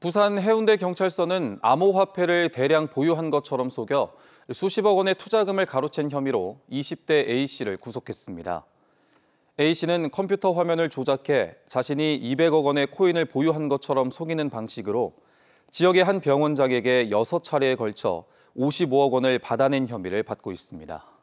부산 해운대 경찰서는 암호화폐를 대량 보유한 것처럼 속여 수십억 원의 투자금을 가로챈 혐의로 20대 A씨를 구속했습니다. A씨는 컴퓨터 화면을 조작해 자신이 200억 원의 코인을 보유한 것처럼 속이는 방식으로 지역의 한 병원장에게 6차례에 걸쳐 55억 원을 받아낸 혐의를 받고 있습니다.